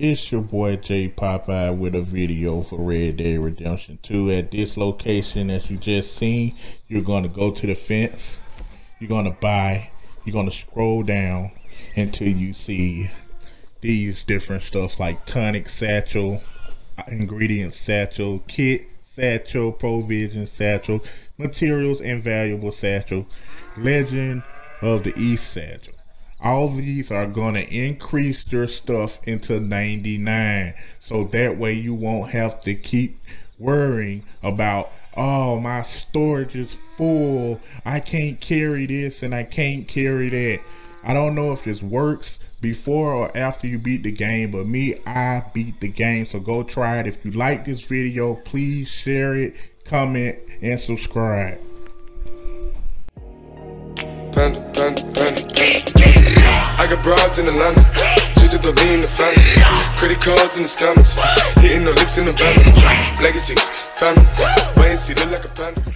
It's your boy J Popeye with a video for Red Dead Redemption 2. At this location, as you just seen, you're going to go to the fence. You're going to buy. You're going to scroll down until you see these different stuff like tonic satchel, uh, ingredient satchel, kit satchel, provision satchel, materials and valuable satchel, legend of the East satchel. All these are going to increase your stuff into 99. So that way you won't have to keep worrying about, oh, my storage is full. I can't carry this and I can't carry that. I don't know if this works before or after you beat the game, but me, I beat the game. So go try it. If you like this video, please share it, comment, and subscribe. Panda, panda, panda. I got broads in Atlanta. Just to lean the family. Credit cards in the scammers. Hitting the licks in the van. Legacies, family. Wait and see, look like a panda.